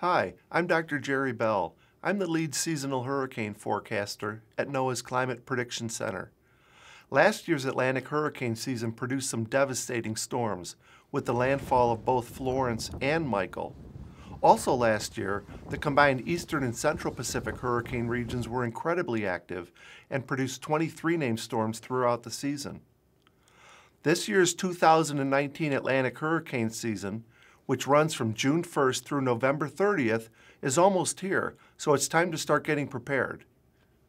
Hi, I'm Dr. Gerry Bell. I'm the lead seasonal hurricane forecaster at NOAA's Climate Prediction Center. Last year's Atlantic hurricane season produced some devastating storms, with the landfall of both Florence and Michael. Also last year, the combined eastern and central Pacific hurricane regions were incredibly active and produced 23 named storms throughout the season. This year's 2019 Atlantic hurricane season which runs from June 1st through November 30th, is almost here, so it's time to start getting prepared.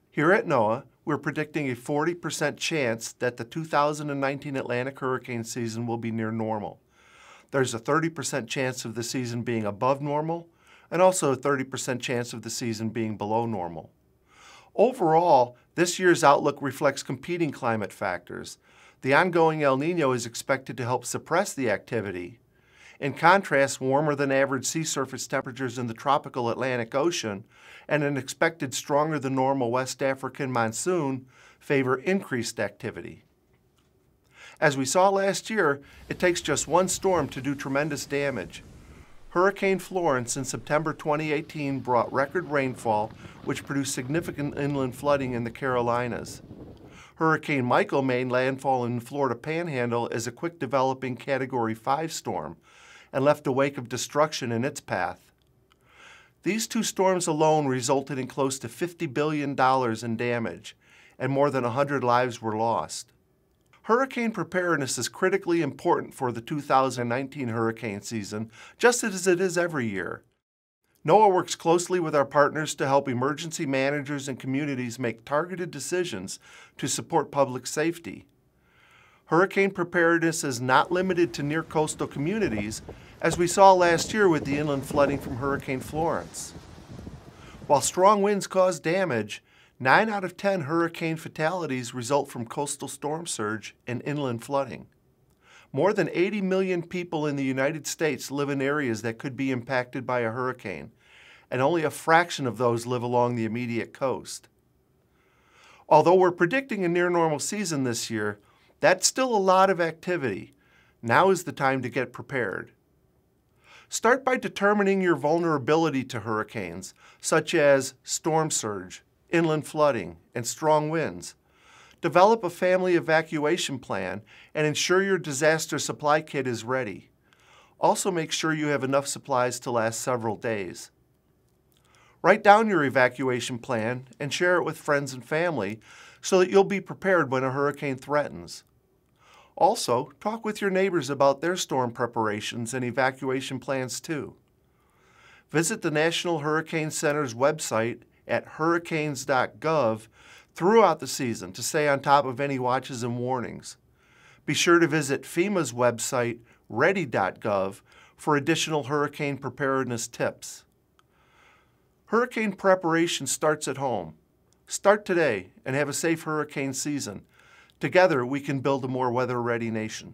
Here at NOAA, we're predicting a 40% chance that the 2019 Atlantic hurricane season will be near normal. There's a 30% chance of the season being above normal, and also a 30% chance of the season being below normal. Overall, this year's outlook reflects competing climate factors. The ongoing El Nino is expected to help suppress the activity, in contrast, warmer than average sea surface temperatures in the tropical Atlantic Ocean and an expected stronger than normal West African monsoon favor increased activity. As we saw last year, it takes just one storm to do tremendous damage. Hurricane Florence in September 2018 brought record rainfall, which produced significant inland flooding in the Carolinas. Hurricane Michael made landfall in the Florida Panhandle as a quick developing Category 5 storm, and left a wake of destruction in its path. These two storms alone resulted in close to $50 billion in damage, and more than 100 lives were lost. Hurricane preparedness is critically important for the 2019 hurricane season, just as it is every year. NOAA works closely with our partners to help emergency managers and communities make targeted decisions to support public safety. Hurricane preparedness is not limited to near coastal communities, as we saw last year with the inland flooding from Hurricane Florence. While strong winds cause damage, 9 out of 10 hurricane fatalities result from coastal storm surge and inland flooding. More than 80 million people in the United States live in areas that could be impacted by a hurricane, and only a fraction of those live along the immediate coast. Although we're predicting a near normal season this year, that's still a lot of activity. Now is the time to get prepared. Start by determining your vulnerability to hurricanes, such as storm surge, inland flooding, and strong winds. Develop a family evacuation plan and ensure your disaster supply kit is ready. Also make sure you have enough supplies to last several days. Write down your evacuation plan and share it with friends and family so that you'll be prepared when a hurricane threatens. Also, talk with your neighbors about their storm preparations and evacuation plans too. Visit the National Hurricane Center's website at hurricanes.gov throughout the season to stay on top of any watches and warnings. Be sure to visit FEMA's website, ready.gov, for additional hurricane preparedness tips. Hurricane preparation starts at home. Start today and have a safe hurricane season. Together, we can build a more weather-ready nation.